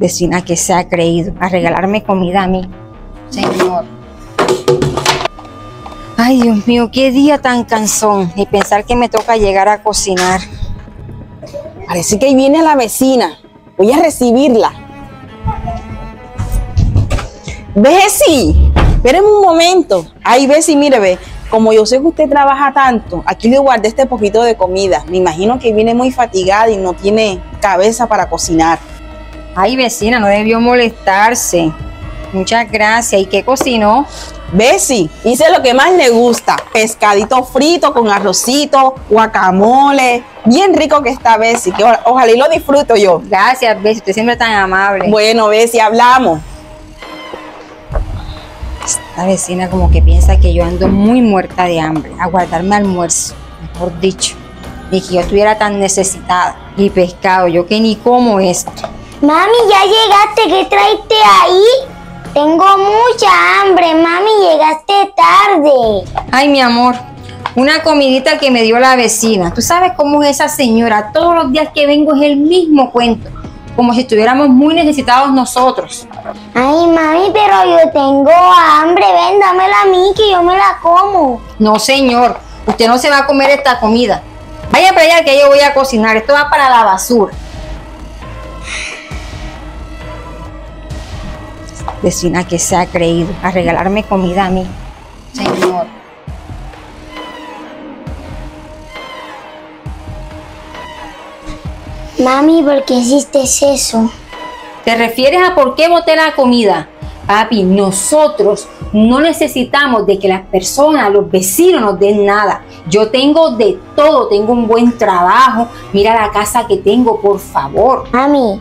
Vecina que se ha creído a regalarme comida a mí. Señor. Ay, Dios mío, qué día tan cansón. Y pensar que me toca llegar a cocinar. Parece que ahí viene la vecina. Voy a recibirla. Bessie, espérame un momento. Ay, Bessie, mire, ve. Como yo sé que usted trabaja tanto, aquí le guardé este poquito de comida. Me imagino que viene muy fatigada y no tiene cabeza para cocinar. Ay, vecina, no debió molestarse. Muchas gracias. ¿Y qué cocinó? Bessie, hice lo que más le gusta. Pescadito frito con arrocito, guacamole. Bien rico que está Bessie, que ojalá y lo disfruto yo. Gracias, Bessie. Usted siempre tan amable. Bueno, Bessie, hablamos. Esta vecina como que piensa que yo ando muy muerta de hambre. A guardarme almuerzo, mejor dicho. Y que yo estuviera tan necesitada. Y pescado, yo que ni como esto. Mami, ya llegaste, ¿qué traiste ahí? Tengo mucha hambre, mami, llegaste tarde. Ay, mi amor, una comidita que me dio la vecina. Tú sabes cómo es esa señora. Todos los días que vengo es el mismo cuento. Como si estuviéramos muy necesitados nosotros. Ay, mami, pero yo tengo hambre, ven, dámela a mí que yo me la como. No, señor, usted no se va a comer esta comida. Vaya para allá que yo voy a cocinar. Esto va para la basura. Vecina que se ha creído a regalarme comida a mí. Señor. Mami, ¿por qué hiciste eso? ¿Te refieres a por qué boté la comida? Papi, nosotros no necesitamos de que las personas, los vecinos nos den nada. Yo tengo de todo, tengo un buen trabajo. Mira la casa que tengo, por favor. Mami,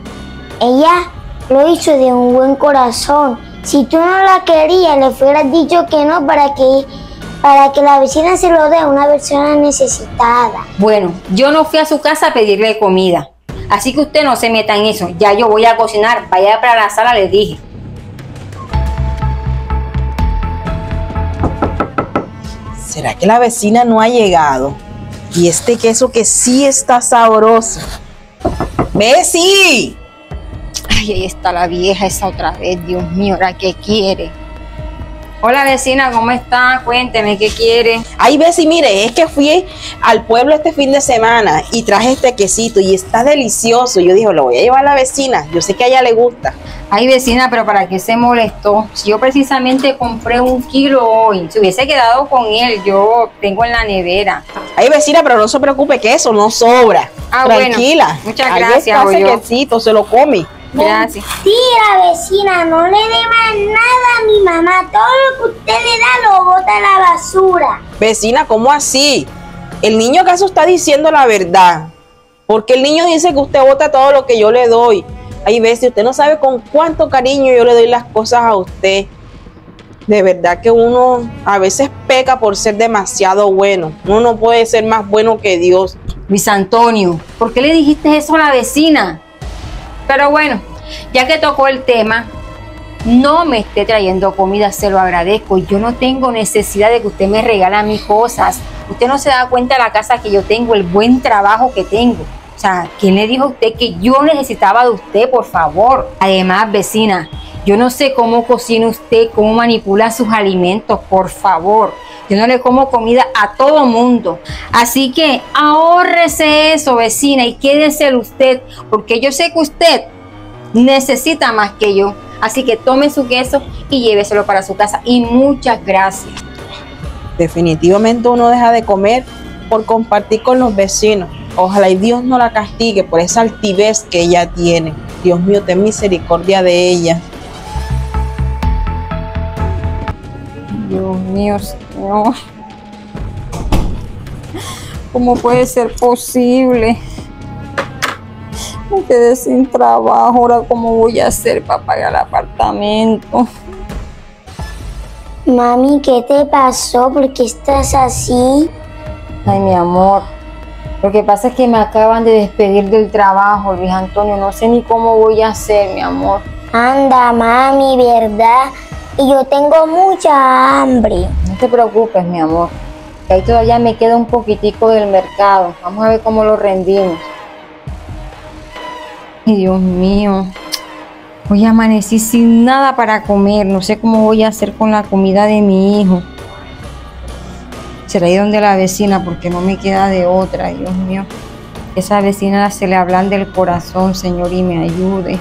ella lo hizo de un buen corazón. Si tú no la querías, le hubieras dicho que no para que, para que la vecina se lo dé a una persona necesitada. Bueno, yo no fui a su casa a pedirle comida. Así que usted no se meta en eso. Ya yo voy a cocinar. Vaya para la sala, les dije. ¿Será que la vecina no ha llegado? Y este queso que sí está sabroso. Bessie, Ay, ahí está la vieja esa otra vez. Dios mío, ¿ahora qué quiere? Hola vecina, ¿cómo está? Cuénteme, ¿qué quiere? Ay, Bessie, mire, es que fui al pueblo este fin de semana y traje este quesito y está delicioso. Yo dije, lo voy a llevar a la vecina. Yo sé que a ella le gusta. Ay, vecina, pero ¿para qué se molestó? Si yo precisamente compré un kilo hoy, se hubiese quedado con él, yo tengo en la nevera. Ay, vecina, pero no se preocupe que eso no sobra. Ah, bueno. Tranquila. Muchas Ahí gracias, está ese quesito, se lo come. Gracias. Tira, vecina, no le dé más nada a mi mamá. Todo lo que usted le da lo bota a la basura. Vecina, ¿cómo así? El niño acaso está diciendo la verdad. Porque el niño dice que usted vota todo lo que yo le doy. Ay, Bessie, usted no sabe con cuánto cariño yo le doy las cosas a usted. De verdad que uno a veces peca por ser demasiado bueno. Uno no puede ser más bueno que Dios. Luis Antonio, ¿por qué le dijiste eso a la vecina? Pero bueno, ya que tocó el tema, no me esté trayendo comida, se lo agradezco. Yo no tengo necesidad de que usted me regale mis cosas. Usted no se da cuenta de la casa que yo tengo, el buen trabajo que tengo. O sea, ¿quién le dijo a usted que yo necesitaba de usted, por favor? Además, vecina, yo no sé cómo cocina usted, cómo manipula sus alimentos, por favor. Yo no le como comida a todo mundo. Así que ahórrese eso, vecina, y quédese usted, porque yo sé que usted necesita más que yo. Así que tome su queso y lléveselo para su casa. Y muchas gracias. Definitivamente uno deja de comer por compartir con los vecinos. Ojalá y Dios no la castigue por esa altivez que ella tiene. Dios mío, ten misericordia de ella. Dios mío, Señor. ¿Cómo puede ser posible? Me quedé sin trabajo. Ahora, ¿cómo voy a hacer para pagar el apartamento? Mami, ¿qué te pasó? ¿Por qué estás así? Ay, mi amor. Lo que pasa es que me acaban de despedir del trabajo, Luis Antonio. No sé ni cómo voy a hacer, mi amor. Anda, mami, ¿verdad? Y yo tengo mucha hambre. Te preocupes, mi amor. Que ahí todavía me queda un poquitico del mercado. Vamos a ver cómo lo rendimos. Ay, Dios mío. Hoy amanecí sin nada para comer, no sé cómo voy a hacer con la comida de mi hijo. Será ahí donde la vecina porque no me queda de otra, Dios mío. Esa vecina se le hablan del corazón, Señor, y me ayude.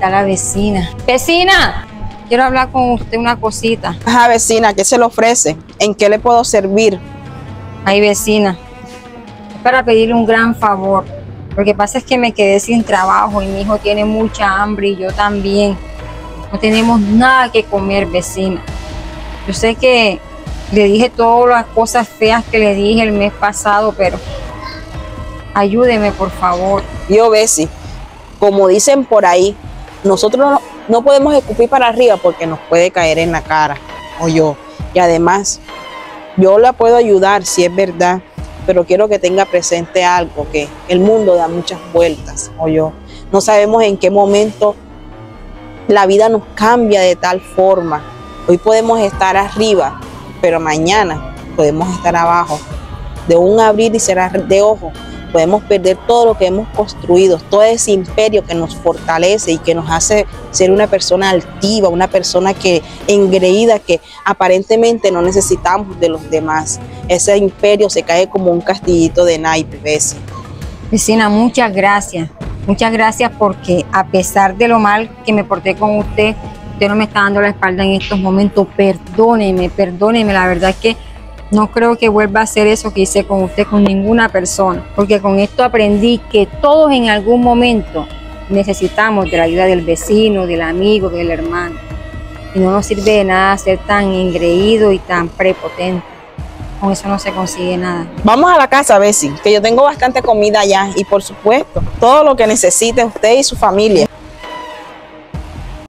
Está la vecina. Vecina, quiero hablar con usted una cosita. Ajá, vecina, ¿qué se le ofrece? ¿En qué le puedo servir? Ay, vecina, es para pedirle un gran favor. Lo que pasa es que me quedé sin trabajo y mi hijo tiene mucha hambre y yo también. No tenemos nada que comer, vecina. Yo sé que le dije todas las cosas feas que le dije el mes pasado, pero ayúdeme, por favor. Yo, Bessie, como dicen por ahí, nosotros no, podemos escupir para arriba porque nos puede caer en la cara, o yo. Y además, yo la puedo ayudar si es verdad, pero quiero que tenga presente algo, que el mundo da muchas vueltas, o yo. No sabemos en qué momento la vida nos cambia de tal forma. Hoy podemos estar arriba, pero mañana podemos estar abajo. De un abrir y cerrar de ojos, podemos perder todo lo que hemos construido, todo ese imperio que nos fortalece y que nos hace ser una persona altiva, una persona que engreída, que aparentemente no necesitamos de los demás. Ese imperio se cae como un castillito de naipes. Vecina, muchas gracias. Muchas gracias porque a pesar de lo mal que me porté con usted, usted no me está dando la espalda en estos momentos. Perdóneme, perdóneme. La verdad es que no creo que vuelva a hacer eso que hice con usted con ninguna persona. Porque con esto aprendí que todos en algún momento necesitamos de la ayuda del vecino, del amigo, del hermano. Y no nos sirve de nada ser tan engreído y tan prepotente. Con eso no se consigue nada. Vamos a la casa, Bessie, que yo tengo bastante comida allá y por supuesto, todo lo que necesite usted y su familia.